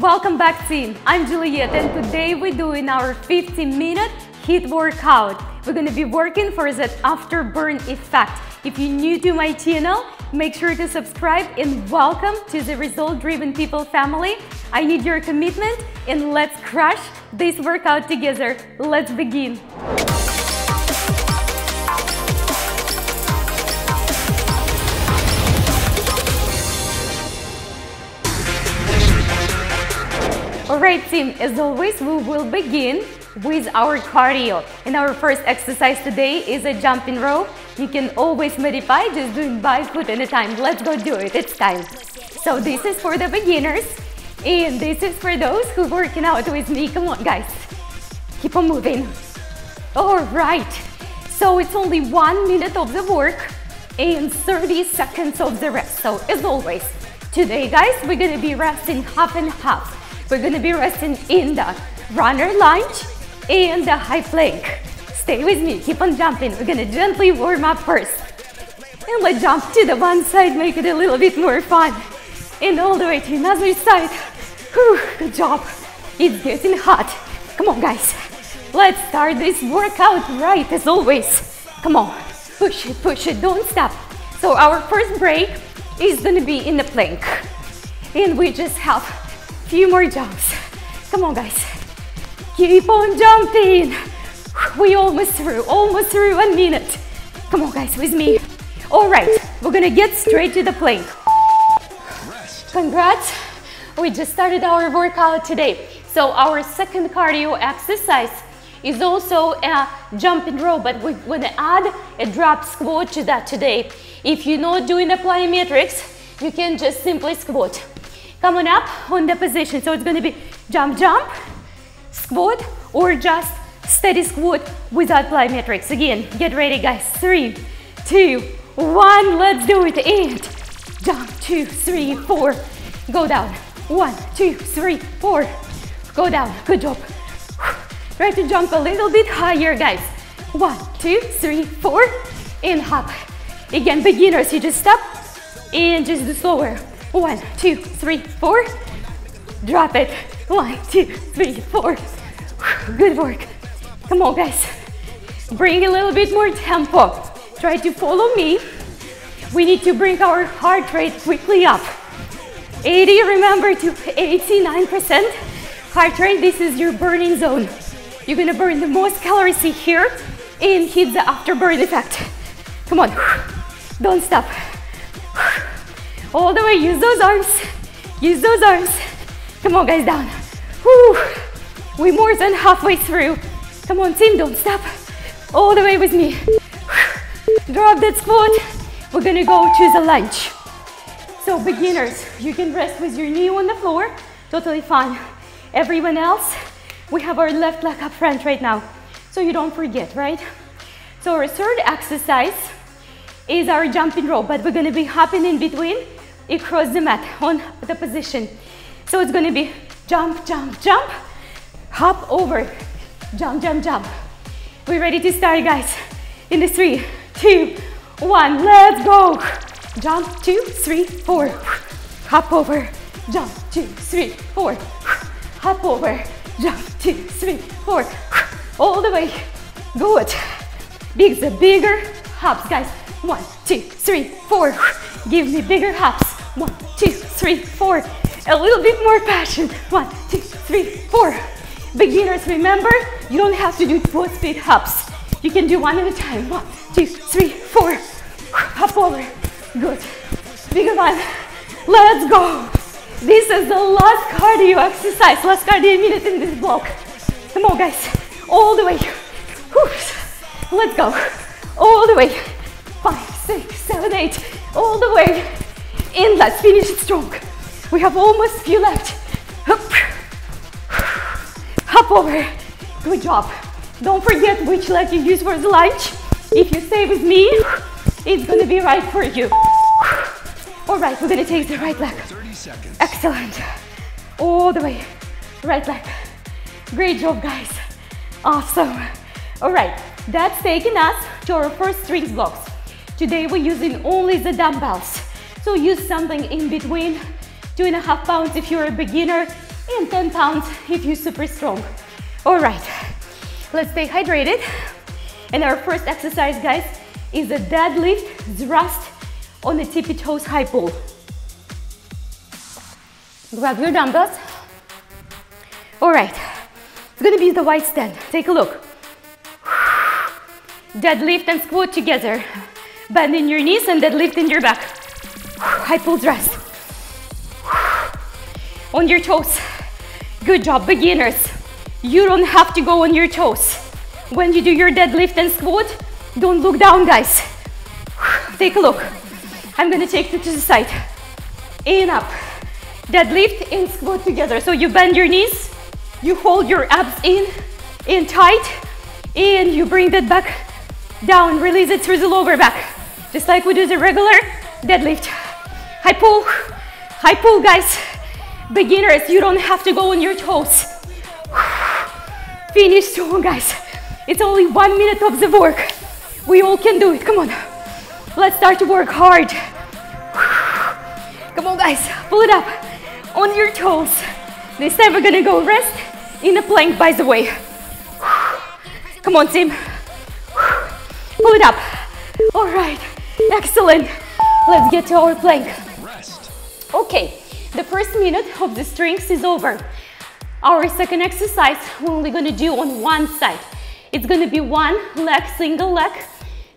Welcome back team, I'm Juliette and today we're doing our 15 minute HIIT workout. We're gonna be working for that afterburn effect. If you're new to my channel, make sure to subscribe and welcome to the Result Driven People family. I need your commitment and let's crush this workout together. Let's begin. Alright team, as always we will begin with our cardio. And our first exercise today is a jumping rope. You can always modify just doing by foot at a time. Let's go do it, it's time. So this is for the beginners and this is for those who working out with me. Come on guys, keep on moving. Alright, so it's only one minute of the work and 30 seconds of the rest. So as always, today guys, we're gonna be resting half and half. We're gonna be resting in the runner lunge and the high plank. Stay with me, keep on jumping. We're gonna gently warm up first. And let's jump to the one side, make it a little bit more fun. And all the way to another side. Whew, good job. It's getting hot. Come on, guys. Let's start this workout right as always. Come on, push it, push it, don't stop. So our first break is gonna be in the plank. And we just have Few more jumps. Come on, guys. Keep on jumping. We almost through, almost through one minute. Come on, guys, with me. All right, we're gonna get straight to the plank. Congrats. We just started our workout today. So our second cardio exercise is also a jumping rope, but we're gonna add a drop squat to that today. If you're not doing a plyometrics, you can just simply squat. Come on up on the position. So it's gonna be jump, jump, squat, or just steady squat without plyometrics. Again, get ready guys. Three, two, one, let's do it. And jump, two, three, four. Go down. One, two, three, four. Go down, good job. Try to jump a little bit higher, guys. One, two, three, four, and hop. Again, beginners, you just stop and just do slower. One, two, three, four. Drop it. One, two, three, four. Good work. Come on, guys. Bring a little bit more tempo. Try to follow me. We need to bring our heart rate quickly up. 80, remember to 89% heart rate. This is your burning zone. You're gonna burn the most calories here and hit the afterburn effect. Come on, don't stop. All the way, use those arms. Use those arms. Come on, guys, down. Whew. We're more than halfway through. Come on, team, don't stop. All the way with me. Drop that squat. We're gonna go to the lunge. So beginners, you can rest with your knee on the floor. Totally fine. Everyone else, we have our left leg up front right now. So you don't forget, right? So our third exercise is our jumping rope, but we're gonna be hopping in between across the mat on the position. So it's gonna be jump, jump, jump, hop over, jump, jump, jump. We're ready to start, guys. In the three, two, one, let's go. Jump, two, three, four. Hop over, jump, two, three, four. Hop over, jump, two, three, four. All the way, good. Big, the bigger hops, guys. One, two, three, four. Give me bigger hops. One, two, three, four. A little bit more passion. One, two, three, four. Beginners, remember, you don't have to do full speed hops. You can do one at a time. One, two, three, four. Hop over. Good. Bigger one. Let's go. This is the last cardio exercise, last cardio minute in this block. Come on, guys. All the way. Whew. Let's go. All the way. Five, six, seven, eight. All the way in. Let's finish it strong. We have almost few left. Hop over. Good job. Don't forget which leg you use for the lunge. If you stay with me, it's gonna be right for you. All right, we're gonna take the right leg. Excellent. All the way. Right leg. Great job, guys. Awesome. All right, that's taking us to our first strength blocks. Today we're using only the dumbbells. So use something in between, two and a half pounds if you're a beginner, and 10 pounds if you're super strong. All right, let's stay hydrated. And our first exercise, guys, is a deadlift thrust on the tippy toes high pull. Grab your dumbbells. All right, it's gonna be the wide stand. Take a look. Deadlift and squat together. Bend in your knees and deadlift in your back. High pull thrust. On your toes. Good job, beginners. You don't have to go on your toes. When you do your deadlift and squat, don't look down, guys. Take a look. I'm gonna take you to the side. In, up. Deadlift and squat together. So you bend your knees, you hold your abs in, in tight, and you bring that back down. Release it through the lower back. Just like we do the regular deadlift. High pull, high pull, guys. Beginners, you don't have to go on your toes. Finish strong, guys. It's only one minute of the work. We all can do it. Come on. Let's start to work hard. Come on, guys. Pull it up on your toes. This time we're gonna go rest in a plank, by the way. Come on, team. Pull it up. All right. Excellent. Let's get to our plank. Okay. The first minute of the strength is over. Our second exercise, we're only gonna do on one side. It's gonna be one leg, single leg,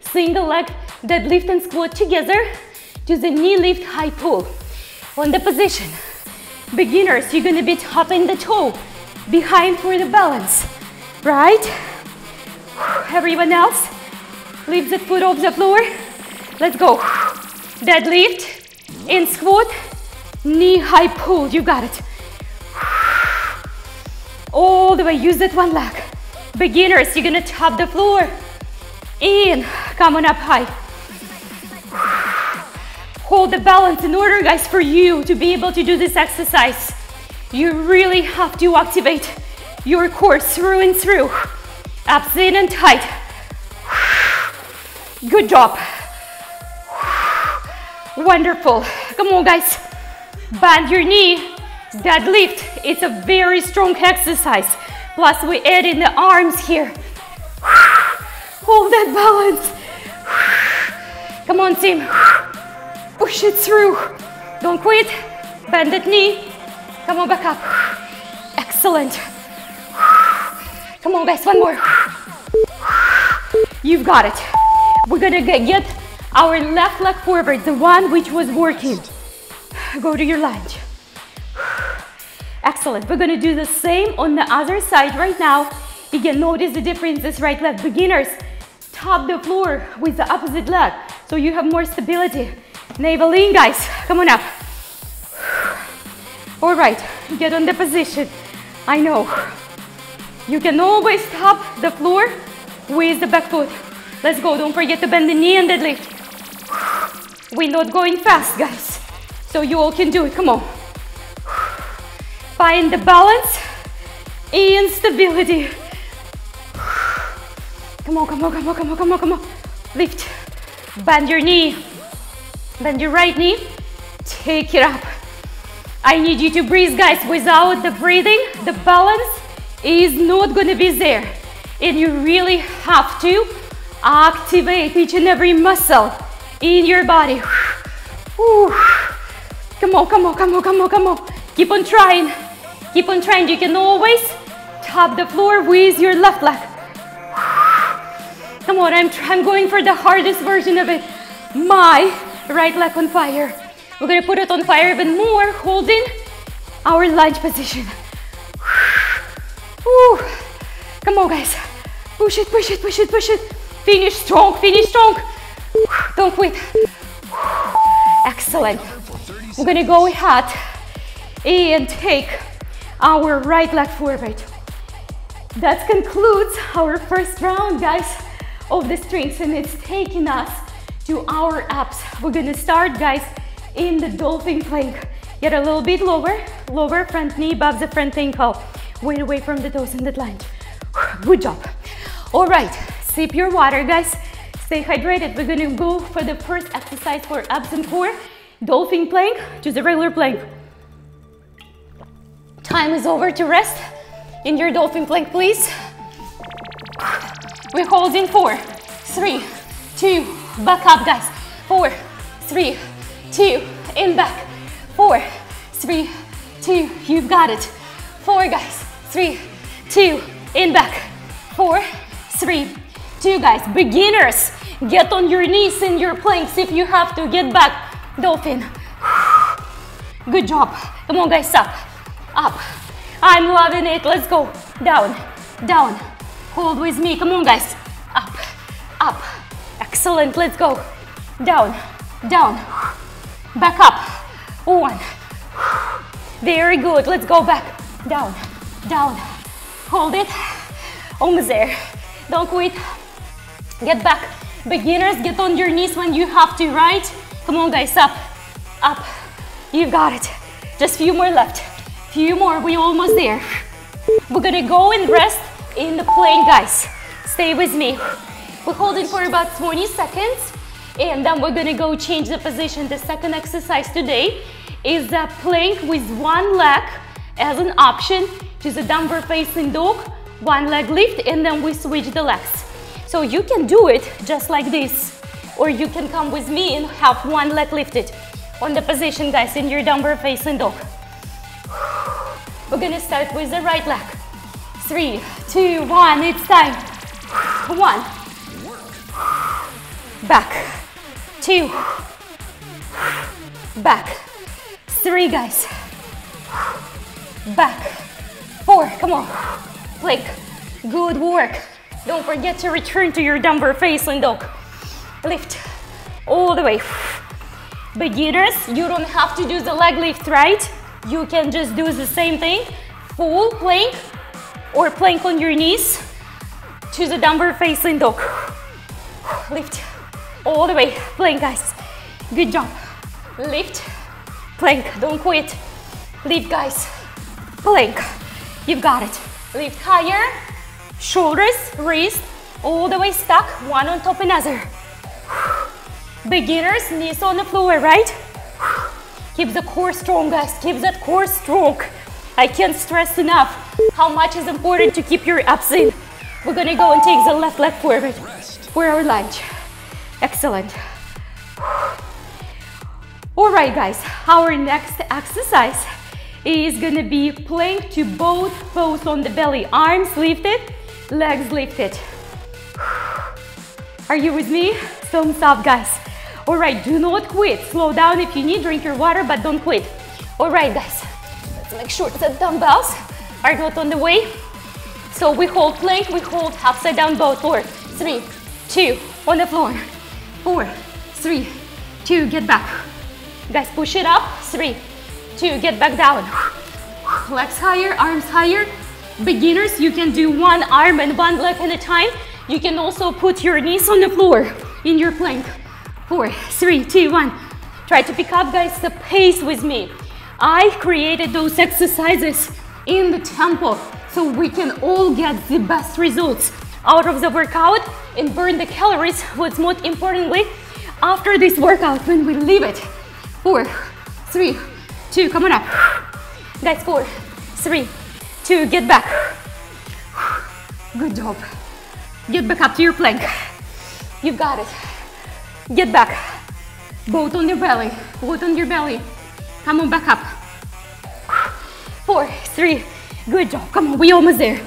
single leg, deadlift and squat together to the knee lift high pull. On the position. Beginners, you're gonna be tapping the toe behind for the balance, right? Everyone else, lift the foot off the floor. Let's go. Deadlift and squat knee high pull, you got it. All the way, use that one leg. Beginners, you're gonna tap the floor. In, come on up high. Hold the balance in order, guys, for you to be able to do this exercise. You really have to activate your core through and through. Abs in and tight. Good job. Wonderful. Come on, guys. Bend your knee, deadlift. It's a very strong exercise. Plus we add in the arms here. Hold that balance. Come on, team. Push it through. Don't quit. Bend that knee. Come on, back up. Excellent. Come on, guys, one more. You've got it. We're gonna get our left leg forward, the one which was working go to your lunge. Excellent. We're gonna do the same on the other side right now. You can notice the difference differences right left. Beginners, tap the floor with the opposite leg so you have more stability. Navel in, guys. Come on up. All right, get on the position. I know. You can always tap the floor with the back foot. Let's go. Don't forget to bend the knee and deadlift. We're not going fast, guys. So you all can do it, come on. Find the balance and stability. Come on, come on, come on, come on, come on, come on. Lift. Bend your knee. Bend your right knee. Take it up. I need you to breathe, guys. Without the breathing, the balance is not gonna be there. And you really have to activate each and every muscle in your body. Come on, come on, come on, come on, come on. Keep on trying. Keep on trying. You can always tap the floor with your left leg. Come on, I'm, I'm going for the hardest version of it. My right leg on fire. We're gonna put it on fire even more, holding our lunge position. Whew. Come on, guys. Push it, push it, push it, push it. Finish strong, finish strong. Don't quit. Excellent. We're gonna go ahead and take our right leg forward. That concludes our first round, guys, of the strength, and it's taking us to our abs. We're gonna start, guys, in the dolphin plank. Get a little bit lower, lower front knee above the front ankle. Weight away from the toes in that lunge. Good job. All right, sip your water, guys. Stay hydrated. We're gonna go for the first exercise for abs and core dolphin plank to the regular plank. time is over to rest in your dolphin plank, please. We're holding four, three, two, back up, guys. Four, three, two, in back. Four, three, two, you've got it. Four, guys, three, two, in back. Four, three, two, guys. Beginners, get on your knees in your planks if you have to. Get back, dolphin. Good job. Come on, guys, up, up. I'm loving it. Let's go. Down, down. Hold with me. Come on, guys. Up, up. Excellent. Let's go. Down, down. Back up. One. Very good. Let's go back. Down, down. Hold it. Almost there. Don't quit. Get back. Beginners, get on your knees when you have to, right? Come on, guys. Up, up. You got it. Just few more left. Few more. We're almost there. We're gonna go and rest in the plane, guys. Stay with me. We're holding for about 20 seconds and then we're gonna go change the position. The second exercise today is a plank with one leg as an option to a downward facing dog, one leg lift, and then we switch the legs. So you can do it just like this, or you can come with me and have one leg lifted on the position, guys, in your downward facing dog. We're gonna start with the right leg. Three, two, one, it's time. One. Back. Two. Back. Three, guys. Back. Four, come on. Plank. Good work. Don't forget to return to your downward facing dog. Lift all the way. Beginners, you don't have to do the leg lift, right? You can just do the same thing. Full plank or plank on your knees to the downward facing dog. Lift all the way. Plank, guys. Good job. Lift, plank. Don't quit. Lift, guys. Plank. You've got it. Lift higher. Shoulders, wrist, all the way stuck. One on top another. Beginners, knees on the floor, right? Keep the core strong, guys. Keep that core strong. I can't stress enough how much is important to keep your abs in. We're gonna go and take the left leg forward for our lunge. Excellent. All right, guys, our next exercise is gonna be plank to both pose on the belly. Arms lifted, legs lifted. Are you with me? Thumbs up, guys. All right, do not quit. Slow down if you need, drink your water, but don't quit. All right, guys, let's make sure the dumbbells are not on the way. So we hold plank, we hold upside down both. Four, three, two, on the floor. Four, three, two, get back. Guys, push it up. Three, two, get back down. Legs higher, arms higher. Beginners, you can do one arm and one leg at a time. You can also put your knees on the floor in your plank. Four, three, two, one. Try to pick up, guys, the pace with me. I created those exercises in the tempo so we can all get the best results out of the workout and burn the calories, what's most importantly, after this workout when we leave it. Four, three, two, come on up. Guys, four, three, two, get back. Good job. Get back up to your plank. You got it. Get back. Both on your belly, both on your belly. Come on, back up. Four, three, good job. Come on, we almost there.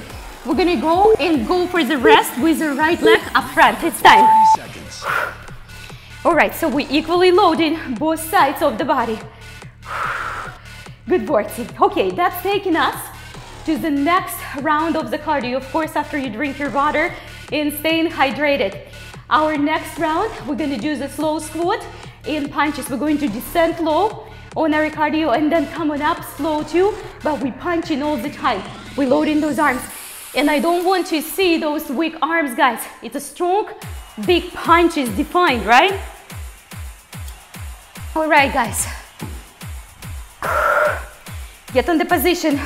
We're gonna go and go for the rest with the right leg up front. It's time. All right, so we equally loaded both sides of the body. Good work, team. Okay, that's taking us to the next round of the cardio. Of course, after you drink your water and staying hydrated. Our next round, we're gonna do the slow squat in punches. We're going to descend low on our cardio and then coming up slow too, but we punching all the time. We loading those arms. And I don't want to see those weak arms, guys. It's a strong, big punches defined, right? All right, guys. Get on the position.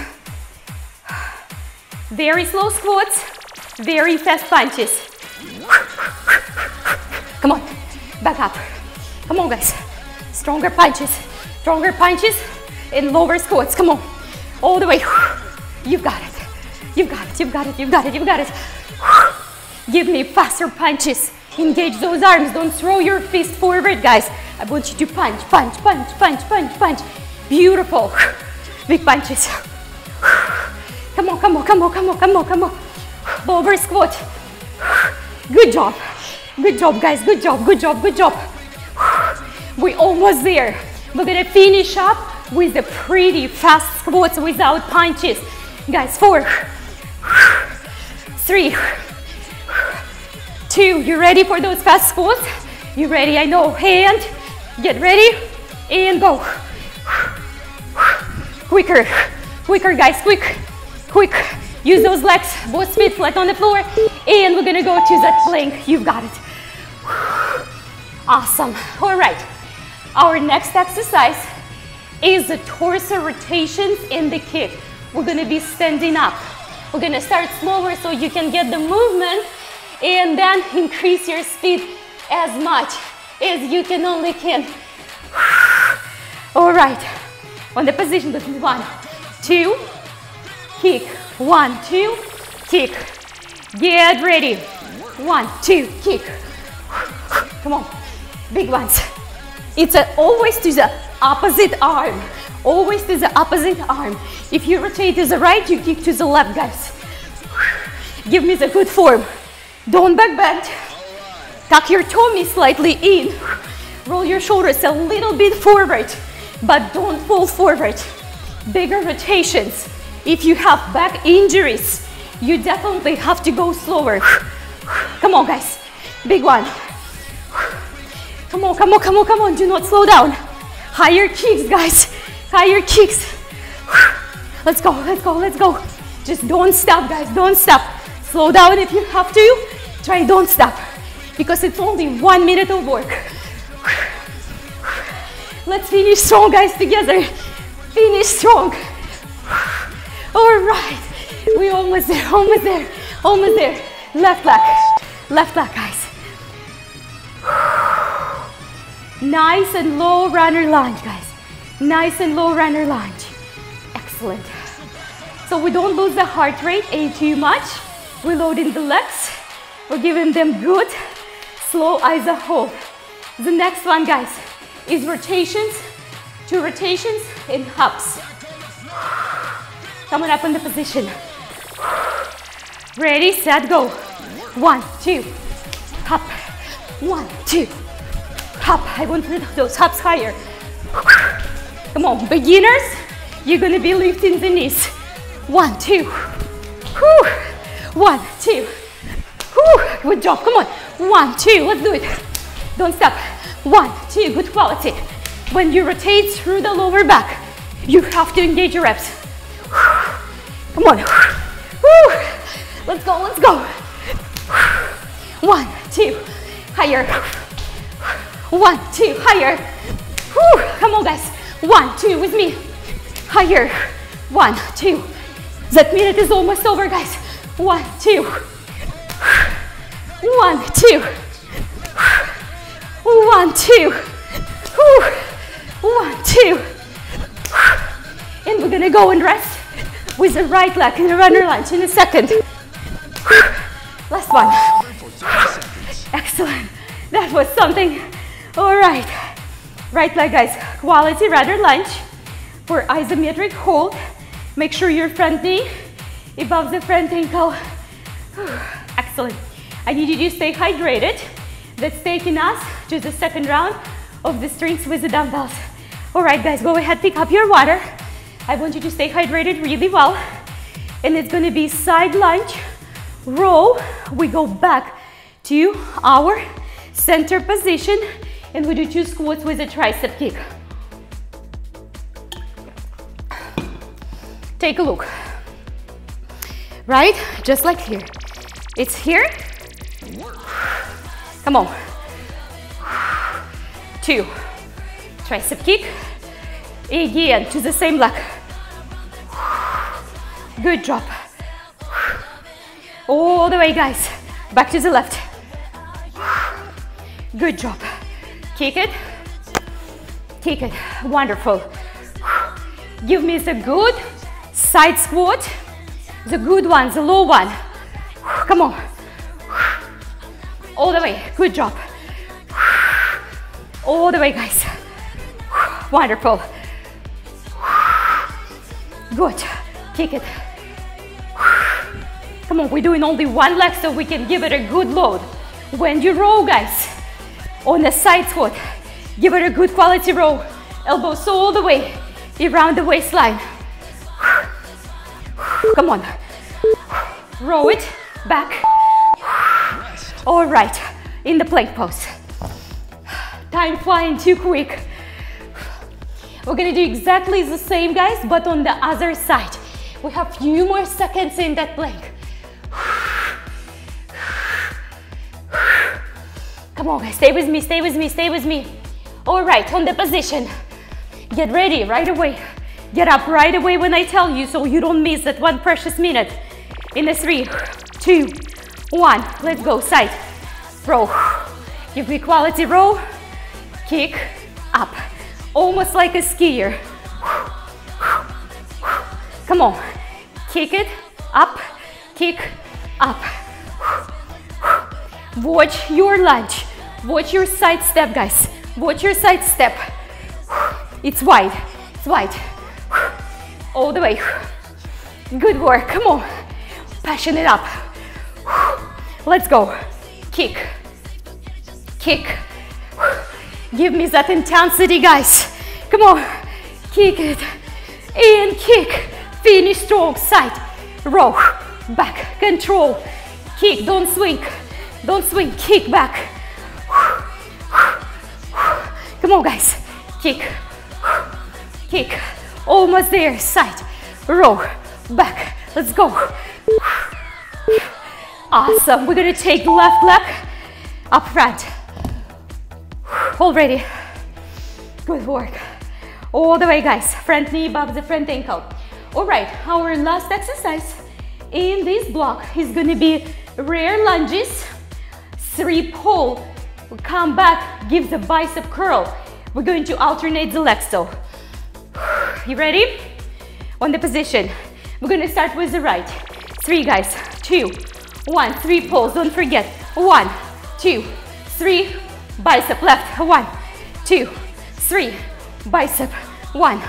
Very slow squats, very fast punches. Come on, back up. Come on, guys. Stronger punches, stronger punches, and lower squats. Come on. All the way. You've got it. You've got it. You've got it. You've got it. You've got it. Give me faster punches. Engage those arms. Don't throw your fist forward, guys. I want you to punch, punch, punch, punch, punch, punch. Beautiful. Big punches. Come on, come on, come on, come on, come on, come on. Lower squat. Good job. Good job, guys. Good job, good job, good job. We're almost there. We're gonna finish up with the pretty fast squats without punches. Guys, four, three, two. You ready for those fast squats? You ready? I know. Hand, get ready, and go. Quicker, quicker, guys, quick, quick. Use those legs, both feet flat on the floor, and we're gonna go to that plank. You've got it. Awesome. All right. Our next exercise is the torso rotations in the kick. We're gonna be standing up. We're gonna start slower so you can get the movement and then increase your speed as much as you can only can. All right, on the position, one, two, kick, one, two, kick. Get ready, one, two, kick. Come on, big ones. It's a, always to the opposite arm, always to the opposite arm. If you rotate to the right, you kick to the left, guys. Give me the good form. Don't back bend. Tuck your tummy slightly in. Roll your shoulders a little bit forward, but don't fall forward. Bigger rotations. If you have back injuries, you definitely have to go slower. Come on, guys. Big one. Come on, come on, come on, come on. Do not slow down. Higher kicks, guys. Higher kicks. Let's go, let's go, let's go. Just don't stop, guys. Don't stop. Slow down if you have to. Try don't stop because it's only one minute of work. Let's finish strong, guys, together. Finish strong. All right. We're almost there, almost there, almost there. Left leg, left leg, guys. Nice and low runner lunge, guys. Nice and low runner lunge. Excellent. So we don't lose the heart rate any too much. We're loading the legs. We're giving them good, slow iso hold. The next one, guys, is rotations, two rotations in hops. Coming up in the position. Ready, set, go. One, two, hop. One, two, hop. I want those hops higher. Come on, beginners, you're gonna be lifting the knees. One, two, Whew. one, two. Whew. Good job, come on. One, two, let's do it. Don't stop. One, two, good quality. When you rotate through the lower back, you have to engage your reps. Come on. Let's go, let's go. One, two, higher. One, two, higher. Come on, guys. One, two, with me. Higher. One, two. That minute is almost over, guys. One, two. One, two. One, two. One, two. And we're gonna go and rest with the right leg in the runner lunge in a second. Last one. Excellent. That was something. All right. Right leg, guys. Quality runner lunge for isometric hold. Make sure your front knee above the front ankle. Excellent. I need you to stay hydrated. That's taking us to the second round of the strings with the dumbbells. All right, guys, go ahead, pick up your water. I want you to stay hydrated really well. And it's gonna be side lunge, row. We go back to our center position and we do two squats with a tricep kick. Take a look. Right? Just like here. It's here. Come on. Two. Tricep kick. Again, to the same leg. Good job. Oh, all the way, guys. Back to the left. Good job. Kick it. Kick it. Wonderful. Give me the good, Side squat, the good one, the low one. Come on. All the way, good job. All the way, guys. Wonderful. Good, kick it. Come on, we're doing only one leg so we can give it a good load. When you row, guys, on the side squat, give it a good quality row. Elbows all the way around the waistline. Come on. Row it back. All right, in the plank pose. Time flying too quick. We're gonna do exactly the same, guys, but on the other side. We have few more seconds in that plank. Come on, guys, stay with me, stay with me, stay with me. All right, on the position. Get ready right away. Get up right away when I tell you so you don't miss that one precious minute. In the three, two, one. Let's go, side. Row. Give me quality row. Kick, up. Almost like a skier. Come on. Kick it, up, kick, up. Watch your lunge. Watch your side step, guys. Watch your side step. It's wide, it's wide. All the way. Good work, come on. Passion it up. Let's go. Kick, kick. Give me that intensity, guys. Come on, kick it. And kick. Finish strong, side. Row, back, control. Kick, don't swing. Don't swing, kick back. Come on, guys. Kick, kick, almost there, side, row, back, let's go. Awesome, we're gonna take left leg up front. Already, good work. All the way, guys, front knee above the front ankle. All right, our last exercise in this block is gonna be rear lunges, three pull, come back, give the bicep curl. We're going to alternate the legs so you ready? On the position. We're gonna start with the right. Three guys, two, one, three pulls, don't forget. One, two, three, bicep left, one, two, three, bicep, one,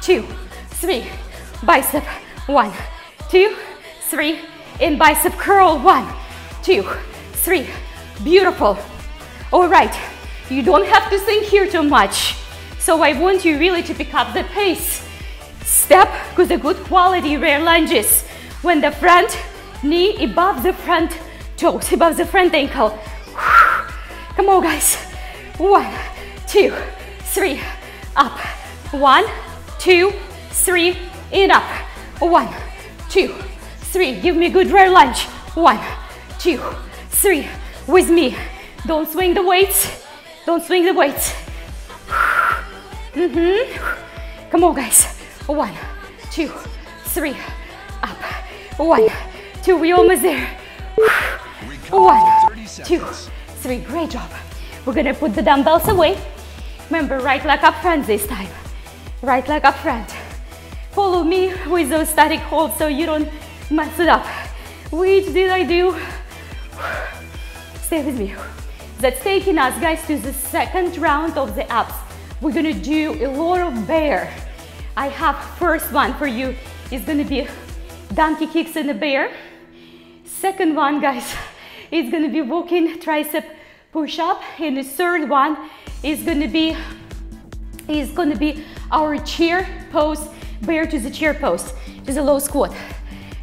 two, three, bicep, one, two, three, in bicep curl, one, two, three, beautiful. All right, you don't have to think here too much. So I want you really to pick up the pace. Step with a good quality rear lunges. When the front knee above the front toes, above the front ankle. Come on, guys. One, two, three, up. One, two, three, and up. One, two, three. Give me a good rear lunge. One, two, three. With me. Don't swing the weights. Don't swing the weights. Mm-hmm. Come on, guys. One, two, three, up. One, two, we almost there. One, two, three, great job. We're gonna put the dumbbells away. Remember, right leg up front this time. Right leg up front. Follow me with those static holds so you don't mess it up. Which did I do? Stay with me. That's taking us, guys, to the second round of the abs we're gonna do a lot of bear. I have first one for you is gonna be donkey kicks in the bear. Second one, guys, is gonna be walking tricep push-up. And the third one is gonna be is gonna be our chair pose, bear to the chair pose. Just a low squat.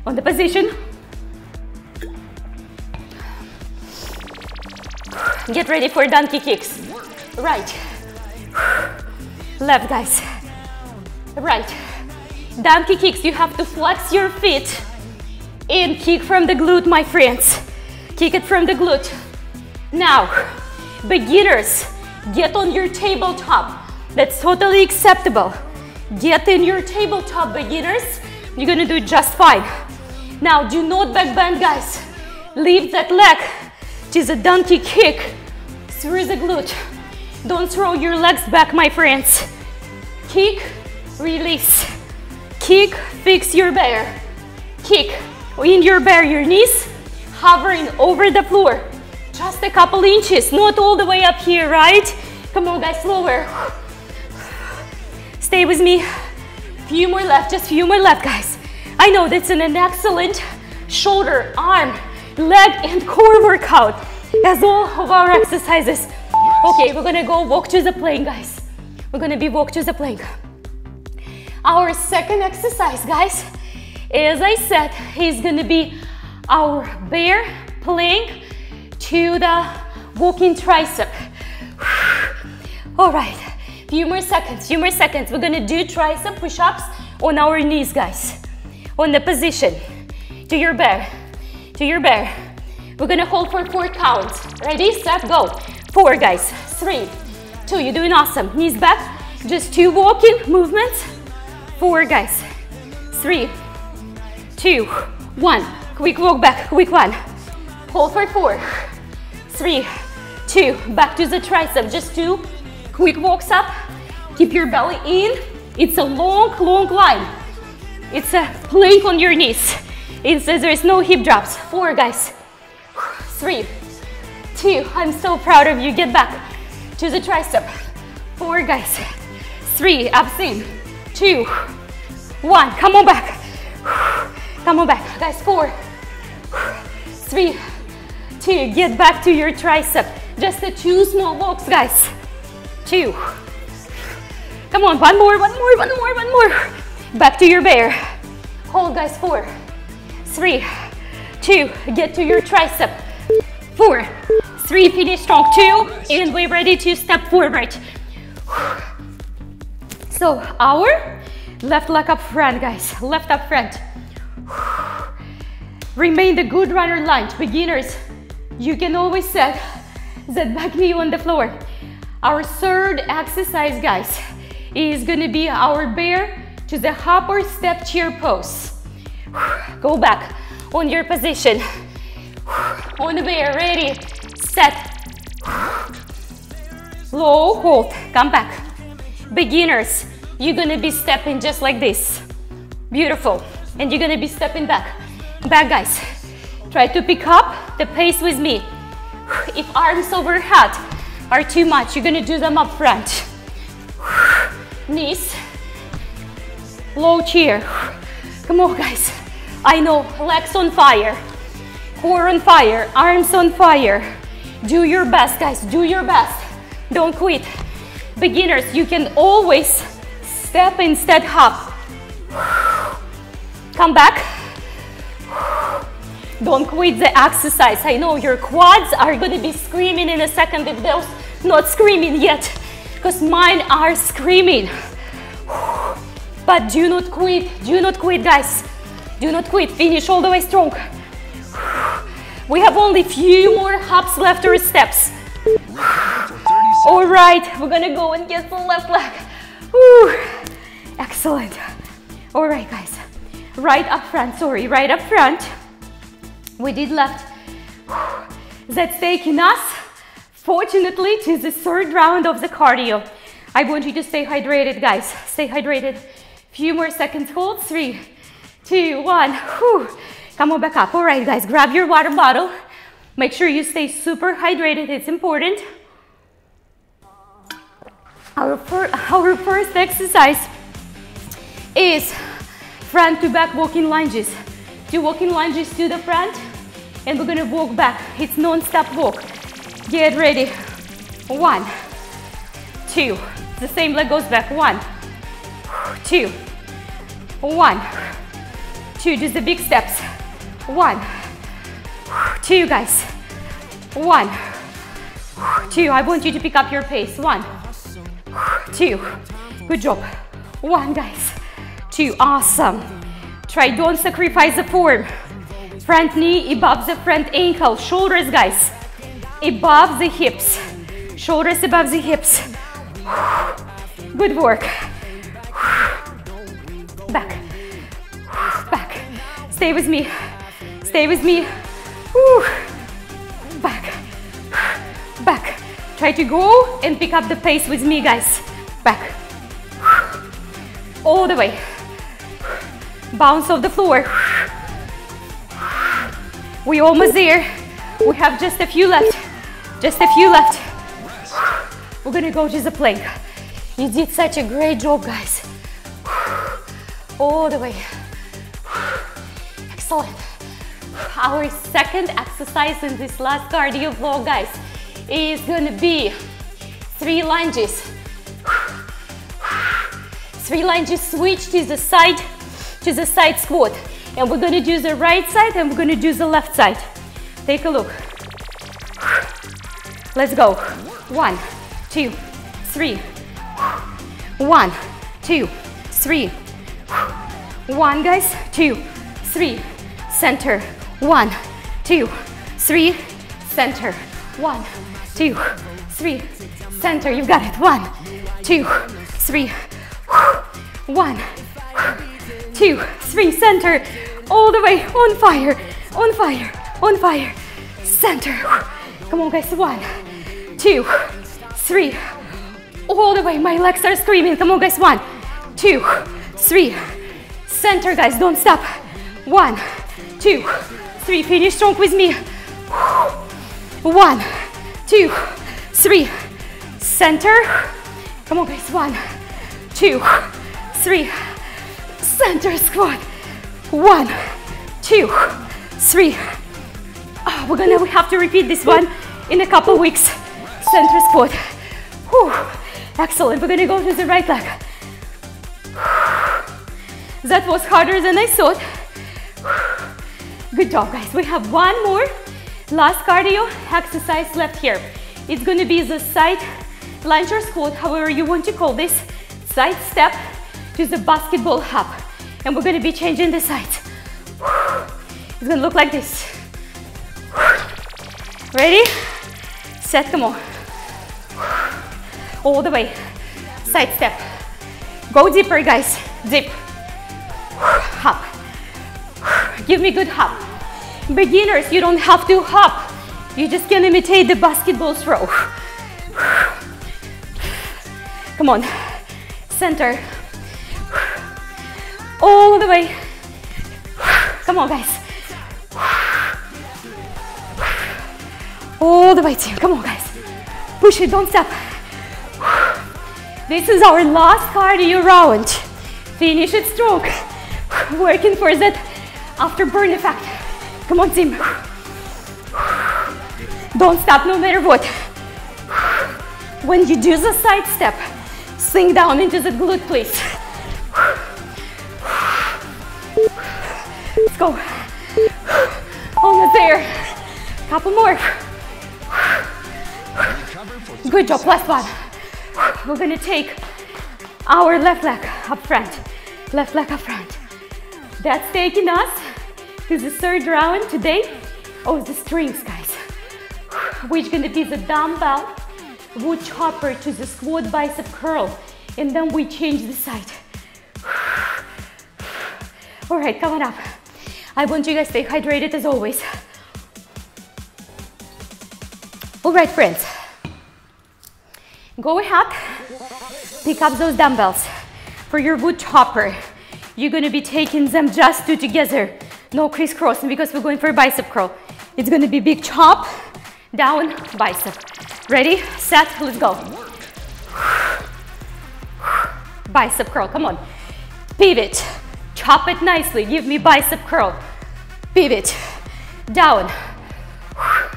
On the position. Get ready for donkey kicks. Right. Left, guys. Right. Donkey kicks, you have to flex your feet and kick from the glute, my friends. Kick it from the glute. Now, beginners, get on your tabletop. That's totally acceptable. Get in your tabletop, beginners. You're gonna do just fine. Now, do not back bend, guys. Leave that leg to a donkey kick through the glute. Don't throw your legs back, my friends. Kick, release. Kick, fix your bear. Kick, in your bear, your knees hovering over the floor. Just a couple inches, not all the way up here, right? Come on guys, slower. Stay with me. Few more left, just few more left, guys. I know that's an excellent shoulder, arm, leg, and core workout as all of our exercises. Okay, we're gonna go walk to the plank, guys. We're gonna be walk to the plank. Our second exercise, guys, as I said, is gonna be our bear plank to the walking tricep. All right, few more seconds, few more seconds. We're gonna do tricep push-ups on our knees, guys. On the position, to your bear, to your bear. We're gonna hold for four counts. Ready, set, go. Four, guys, three, two, you're doing awesome. Knees back, just two walking movements. Four, guys, three, two, one. Quick walk back, quick one. Hold for four, three, two. Back to the tricep, just two quick walks up. Keep your belly in. It's a long, long line. It's a plank on your knees. It says there is no hip drops. Four, guys. Three, two. I'm so proud of you. Get back to the tricep. Four, guys. Three, abs in. Two, one. Come on back. Come on back, guys. Four, three, two. Get back to your tricep. Just the two small walks, guys two. Come on, one more, one more, one more, one more. Back to your bear. Hold, guys, four, three, two. Get to your tricep. Four, three, finish strong, two, and we're ready to step forward. So our left leg up front, guys, left up front. Remain the good runner lunge. Beginners, you can always set that back knee on the floor. Our third exercise, guys, is gonna be our bear to the hop or step chair pose. Go back on your position. On the bear, ready, set. Low, hold, come back. Beginners, you're gonna be stepping just like this. Beautiful. And you're gonna be stepping back. Back, guys. Try to pick up the pace with me. If arms over head, are too much, you're gonna do them up front. Knees, low chair. Come on, guys. I know, legs on fire, core on fire, arms on fire. Do your best, guys, do your best. Don't quit. Beginners, you can always step instead hop. Come back. Don't quit the exercise. I know your quads are gonna be screaming in a second if those not screaming yet, because mine are screaming. But do not quit, do not quit, guys. Do not quit, finish all the way strong. We have only a few more hops left or steps. All right, we're gonna go and get the left leg. Whew. Excellent. All right, guys. Right up front, sorry, right up front. We did left. That's taking us, fortunately, to the third round of the cardio. I want you to stay hydrated, guys. Stay hydrated. Few more seconds. Hold. Three, two, one. Whew. Come on back up. All right, guys. Grab your water bottle. Make sure you stay super hydrated. It's important. Our, fir our first exercise is front to back walking lunges. Two walking lunges to the front and we're gonna walk back. It's non-stop walk. Get ready. One, two. The same leg goes back. One, two, one, two. Just the big steps. One, two, guys. One, two. I want you to pick up your pace. One, two. Good job. One, guys. Two. Awesome. Try, don't sacrifice the form. Front knee above the front ankle. Shoulders, guys, above the hips. Shoulders above the hips. Good work. Back. Back. Stay with me. Stay with me. Back. Back. Try to go and pick up the pace with me, guys. Back. All the way. Bounce off the floor. We almost there. We have just a few left. Just a few left. We're gonna go to the plank. You did such a great job, guys. All the way. Excellent. Our second exercise in this last cardio vlog, guys, is gonna be three lunges. Three lunges, switch to the side, to the side squat. And we're gonna do the right side and we're gonna do the left side. Take a look. Let's go. One, two, three. One, two, three. One, guys, two, three. Center. One, two, three. Center. One, two, three. Center. You've got it. One, two, three. One, two, three. Center. All the way. On fire. On fire. On fire. Center. Come on, guys. One, two, three. All the way. My legs are screaming. Come on, guys. One, two, three. Center, guys. Don't stop. One, two, three. Finish strong with me. One, two, three. Center. Come on, guys. One, two, three. Center squat. One, two, three. Oh, we're gonna we have to repeat this one in a couple weeks. Center squat. Whew. Excellent. We're gonna go to the right leg. That was harder than I thought. Good job, guys. We have one more last cardio exercise left here. It's gonna be the side lunge or squat, however you want to call this, side step to the basketball hop. And we're gonna be changing the sides. It's gonna look like this. Ready? Set, come on. All the way. Side step. Go deeper, guys. Deep. Hop. Give me good hop. Beginners, you don't have to hop. You just can imitate the basketball throw. Come on. Center. All the way. Come on, guys. All the way, team. Come on, guys. Push it, don't stop. This is our last cardio round. Finish it strong. Working for that afterburn effect. Come on, team. Don't stop no matter what. When you do the side step, sink down into the glute, please. Let's go. Almost there. Couple more. Good job, last one. We're gonna take our left leg up front. Left leg up front. That's taking us to the third round today of the strings, guys. Which gonna be the dumbbell wood chopper to the squat bicep curl. And then we change the side. All right, coming up. I want you guys to stay hydrated as always. All right, friends. Go ahead, pick up those dumbbells. For your wood chopper, you're gonna be taking them just two together. No crisscrossing because we're going for a bicep curl. It's gonna be big chop, down, bicep. Ready, set, let's go. Bicep curl, come on. Pivot, chop it nicely, give me bicep curl. Pivot, down.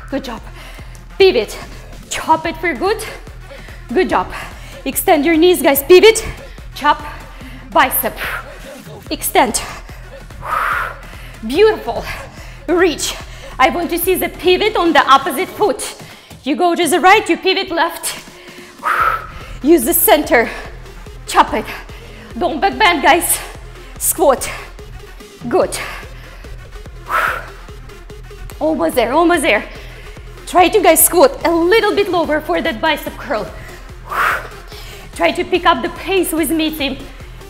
Good job. Pivot, chop it for good. Good job. Extend your knees, guys. Pivot, chop, bicep. Extend. Beautiful. Reach. I want to see the pivot on the opposite foot. You go to the right, you pivot left. Use the center. Chop it. Don't back bend, guys. Squat. Good. Almost there, almost there. Try to guys squat a little bit lower for that bicep curl. Try to pick up the pace with me, team.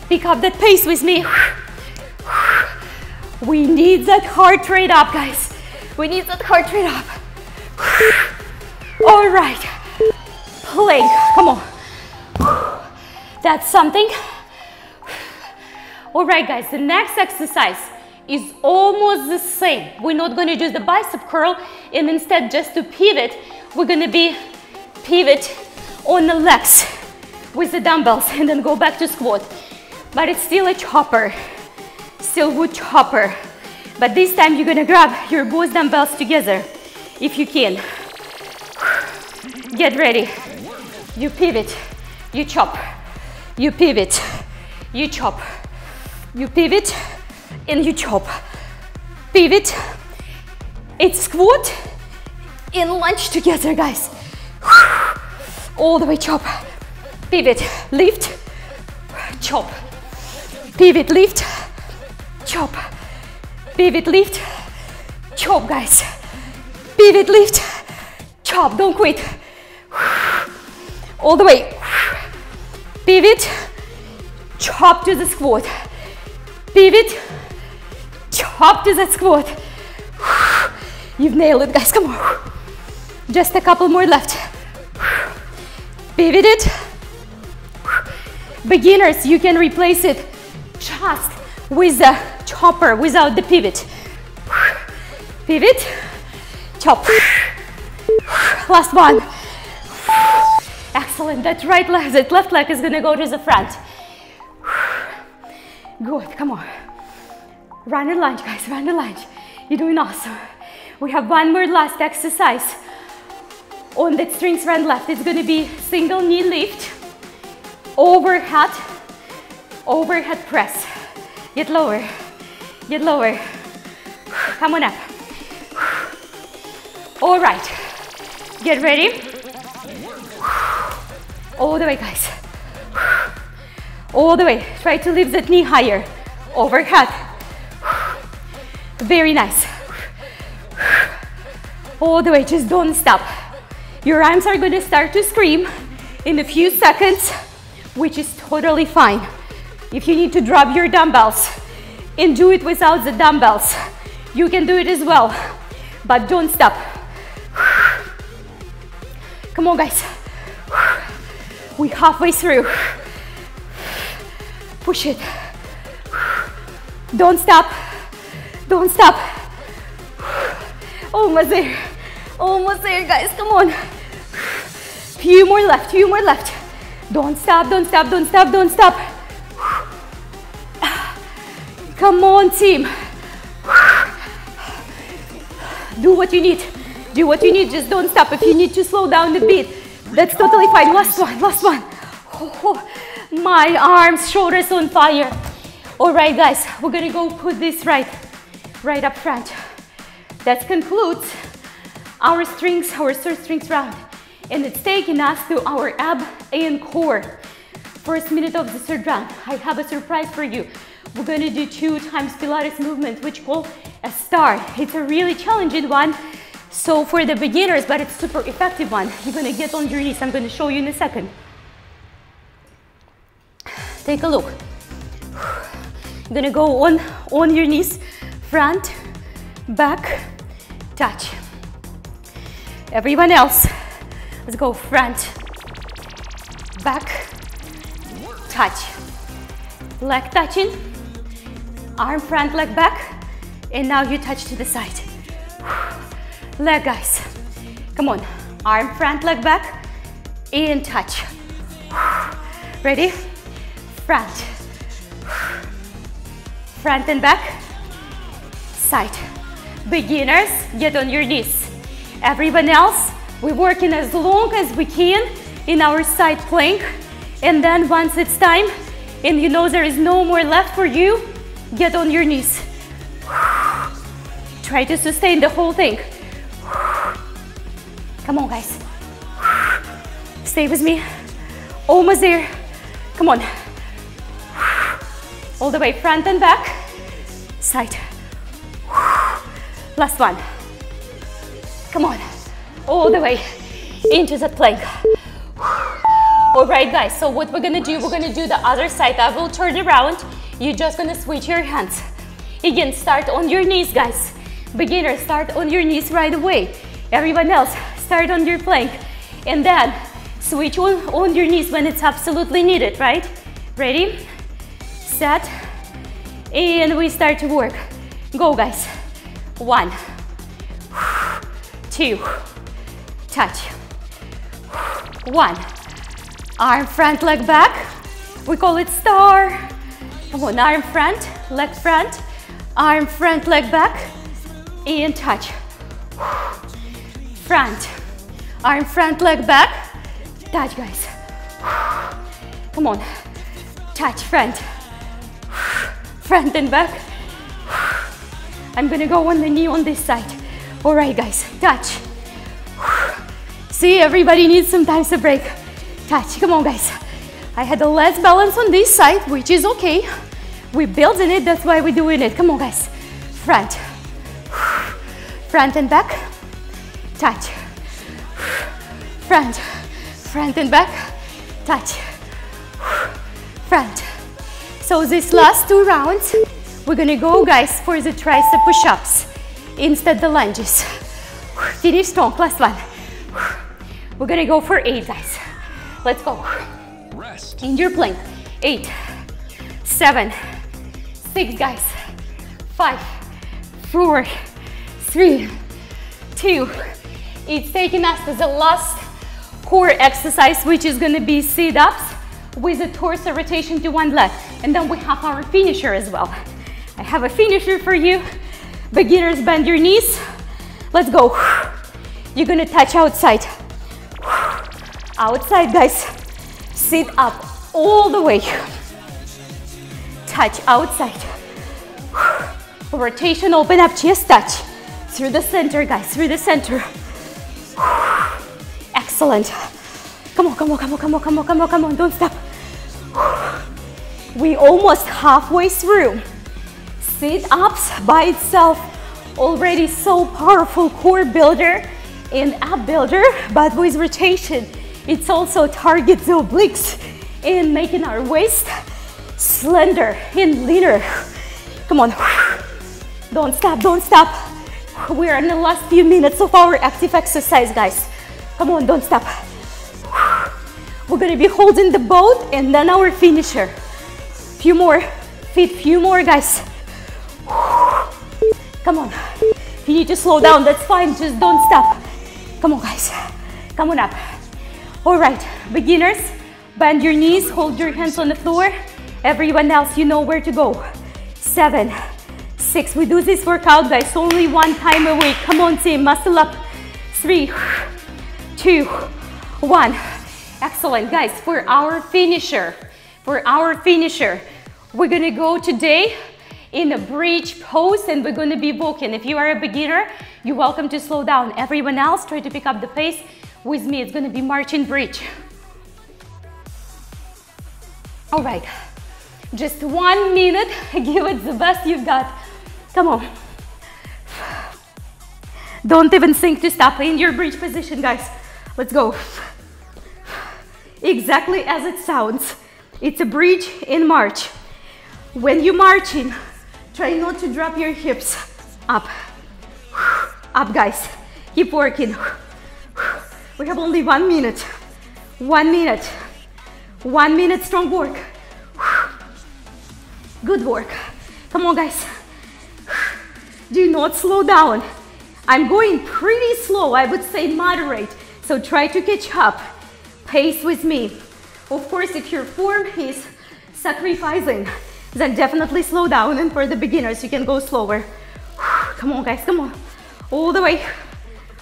Pick up that pace with me. We need that heart rate up, guys. We need that heart rate up. All right. Plank, come on. That's something. All right, guys, the next exercise is almost the same. We're not gonna do the bicep curl and instead just to pivot, we're gonna be pivot on the legs with the dumbbells and then go back to squat. But it's still a chopper, still wood chopper. But this time you're gonna grab your both dumbbells together if you can. Get ready. You pivot, you chop, you pivot, you chop. You pivot and you chop. Pivot, it's squat and lunge together, guys. All the way chop. Pivot, lift, chop. Pivot, lift, chop. Pivot, lift, chop, guys. Pivot, lift, chop. Don't quit. All the way. Pivot, chop to the squat pivot, chop to that squat. You've nailed it, guys, come on. Just a couple more left. Pivot it. Beginners, you can replace it just with the chopper without the pivot. Pivot, chop. Last one. Excellent, that right leg, that left leg is gonna go to the front. Good, come on. Run and lunge, guys, run and lunge. You're doing awesome. We have one more last exercise. On that strings run left, it's gonna be single knee lift, overhead, overhead press. Get lower, get lower. Come on up. All right, get ready. All the way, guys all the way. Try to lift that knee higher, overhead. Very nice. All the way, just don't stop. Your arms are gonna start to scream in a few seconds, which is totally fine. If you need to drop your dumbbells and do it without the dumbbells, you can do it as well, but don't stop. Come on, guys. We halfway through. Push it. Don't stop. Don't stop. Almost there. Almost there, guys. Come on. Few more left. Few more left. Don't stop. Don't stop. Don't stop. Don't stop. Come on, team. Do what you need. Do what you need. Just don't stop. If you need to slow down the beat, that's totally fine. Last one. Last one. Oh, oh. My arms, shoulders on fire. All right, guys, we're gonna go put this right, right up front. That concludes our strings, our third strings round. And it's taking us to our ab and core. First minute of the third round. I have a surprise for you. We're gonna do two times Pilates movement, which call a star. It's a really challenging one. So for the beginners, but it's super effective one. You're gonna get on your knees. I'm gonna show you in a second. Take a look. You're gonna go on, on your knees, front, back, touch. Everyone else, let's go front, back, touch. Leg touching, arm front, leg back, and now you touch to the side. Leg guys, come on. Arm front, leg back, and touch. Ready? Front, front and back, side. Beginners, get on your knees. Everyone else, we're working as long as we can in our side plank. And then once it's time, and you know there is no more left for you, get on your knees. Try to sustain the whole thing. Come on, guys. Stay with me. Almost there. Come on. All the way front and back, side. Last one. Come on, all the way into the plank. All right, guys, so what we're gonna do, we're gonna do the other side. I will turn around. You're just gonna switch your hands. Again, start on your knees, guys. Beginners, start on your knees right away. Everyone else, start on your plank. And then switch on, on your knees when it's absolutely needed, right? Ready? Set, and we start to work. Go guys. One, two, touch. One, arm front, leg back. We call it star. Come on, arm front, leg front, arm front, leg back, and touch. Front, arm front, leg back, touch guys. Come on, touch front, front and back. I'm gonna go on the knee on this side. All right guys, touch. See, everybody needs some time to break. Touch, come on guys. I had a less balance on this side, which is okay. We're building it, that's why we're doing it. Come on guys. Front. Front and back. Touch. Front. Front and back. Touch. Front. So this last two rounds, we're gonna go guys for the tricep push-ups instead the lunges. Finish strong, last one. We're gonna go for eight guys. Let's go. Rest. In your plank. Eight, seven, six guys, five, four, three, two. It's taking us to the last core exercise, which is gonna be sit-ups with a torso rotation to one leg. And then we have our finisher as well. I have a finisher for you. Beginners, bend your knees. Let's go. You're gonna touch outside. Outside, guys. Sit up all the way. Touch outside. Rotation, open up, chest touch. Through the center, guys, through the center. Excellent. Come on, come on, come on, come on, come on, come on, come on, don't stop. We almost halfway through. Sit-ups by itself, already so powerful core builder and ab builder, but with rotation, it's also targets the obliques and making our waist slender and leaner. Come on. Don't stop, don't stop. We're in the last few minutes of our active exercise, guys. Come on, don't stop. We're gonna be holding the boat and then our finisher. Few more feet, few more, guys. Come on. If you need to slow down, that's fine. Just don't stop. Come on, guys. Come on up. All right, beginners, bend your knees, hold your hands on the floor. Everyone else, you know where to go. Seven, six. We do this workout, guys, only one time a week. Come on, team, muscle up. Three, two, one. Excellent, guys. For our finisher, for our finisher, we're gonna go today in a bridge pose and we're to be walking. If you are a beginner, you're welcome to slow down. Everyone else, try to pick up the pace with me. It's to be marching bridge. All right, just one minute. Give it the best you've got. Come on. Don't even think to stop in your bridge position, guys. Let's go. Exactly as it sounds. It's a bridge in march. When you're marching, Try not to drop your hips. Up. Up, guys. Keep working. We have only one minute. One minute. One minute strong work. Good work. Come on, guys. Do not slow down. I'm going pretty slow, I would say moderate. So try to catch up. Pace with me. Of course, if your form is sacrificing then definitely slow down. And for the beginners, you can go slower. Come on, guys, come on. All the way,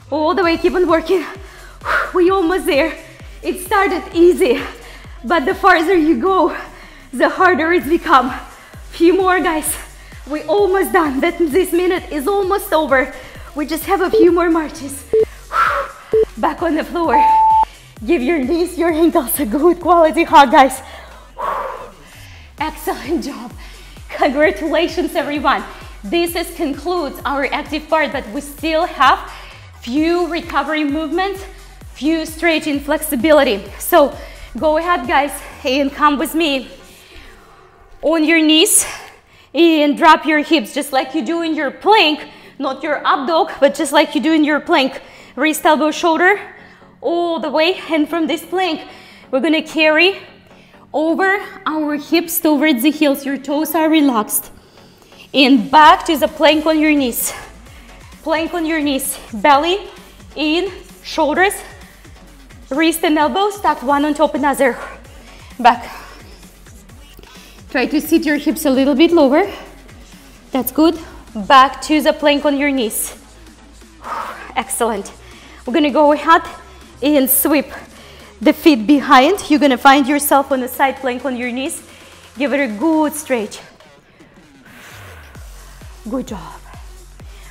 all the way, keep on working. We almost there. It started easy, but the farther you go, the harder it's become. Few more, guys. We almost done. That this minute is almost over. We just have a few more marches. Back on the floor. Give your knees, your ankles a good quality hug, guys. Excellent job. Congratulations, everyone. This is concludes our active part, but we still have few recovery movements, few stretching flexibility. So go ahead, guys, and come with me on your knees and drop your hips just like you do in your plank, not your up dog, but just like you do in your plank. Wrist, elbow, shoulder, all the way. And from this plank, we're gonna carry over our hips towards the heels. Your toes are relaxed. in back to the plank on your knees. Plank on your knees, belly in, shoulders, wrist and elbows stacked one on top another. Back. Try to sit your hips a little bit lower. That's good. Back to the plank on your knees. Excellent. We're gonna go ahead and sweep the feet behind. You're gonna find yourself on the side plank on your knees. Give it a good stretch. Good job.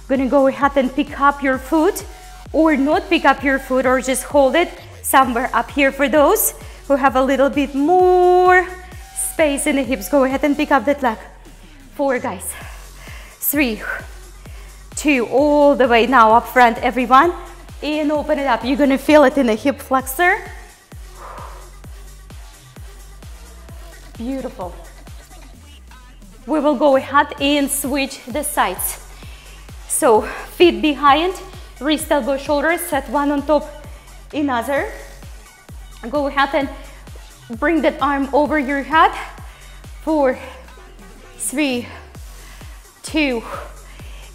Gonna go ahead and pick up your foot or not pick up your foot or just hold it somewhere up here for those who have a little bit more space in the hips. Go ahead and pick up that leg. Four guys. Three, two, all the way now up front, everyone. And open it up. You're gonna feel it in the hip flexor. Beautiful. We will go ahead and switch the sides. So feet behind, wrist, elbow, shoulders, set one on top another. Go ahead and bring that arm over your head. Four, three, two,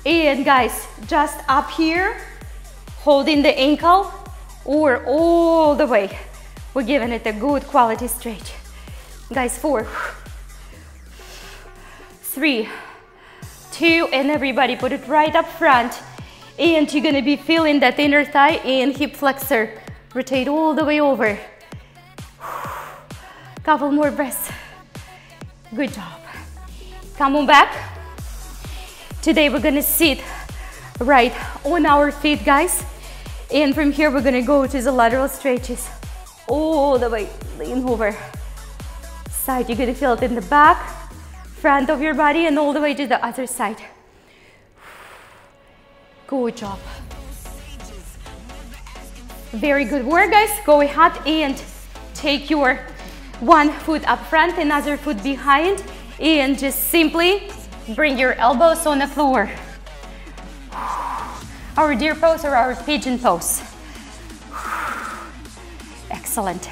and guys, just up here, holding the ankle or all the way. We're giving it a good quality stretch. Guys, four, three, two, and everybody put it right up front. And you're gonna be feeling that inner thigh and hip flexor. Rotate all the way over. Couple more breaths. Good job. Come on back. Today we're gonna sit right on our feet, guys. And from here, we're gonna go to the lateral stretches. All the way, lean over side. You're gonna feel it in the back, front of your body, and all the way to the other side. Good job. Very good work, guys. Go ahead and take your one foot up front, another foot behind, and just simply bring your elbows on the floor. Our deer pose or our pigeon pose. Excellent.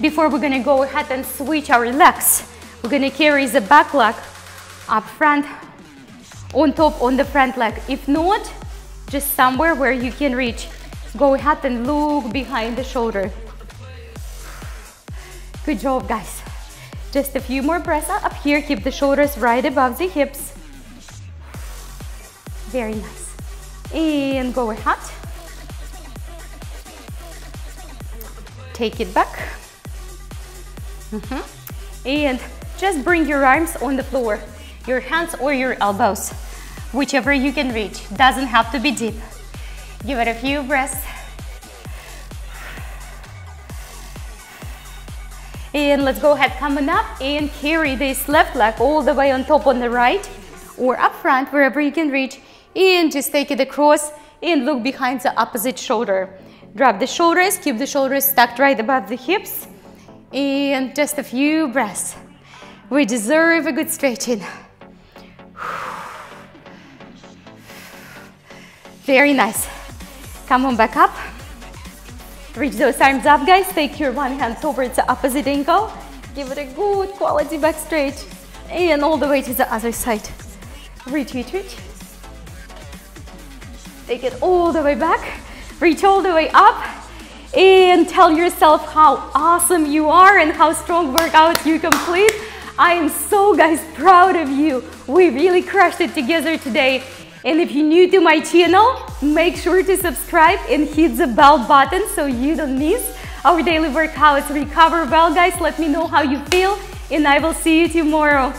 Before we're gonna go ahead and switch our legs, we're gonna carry the back leg up front, on top on the front leg. If not, just somewhere where you can reach. Go ahead and look behind the shoulder. Good job, guys. Just a few more breaths up here. Keep the shoulders right above the hips. Very nice. And go ahead. Take it back. Mm -hmm. And just bring your arms on the floor, your hands or your elbows, whichever you can reach. Doesn't have to be deep. Give it a few breaths. And let's go ahead, coming up and carry this left leg all the way on top on the right or up front, wherever you can reach. And just take it across and look behind the opposite shoulder. Drop the shoulders, keep the shoulders stacked right above the hips and just a few breaths. We deserve a good stretching. Very nice. Come on back up. Reach those arms up, guys. Take your one hand over the opposite ankle. Give it a good quality back stretch. And all the way to the other side. Reach, reach, reach. Take it all the way back. Reach all the way up and tell yourself how awesome you are and how strong workouts you complete. I am so guys proud of you. We really crushed it together today. And if you're new to my channel, make sure to subscribe and hit the bell button so you don't miss our daily workouts. Recover well guys, let me know how you feel and I will see you tomorrow.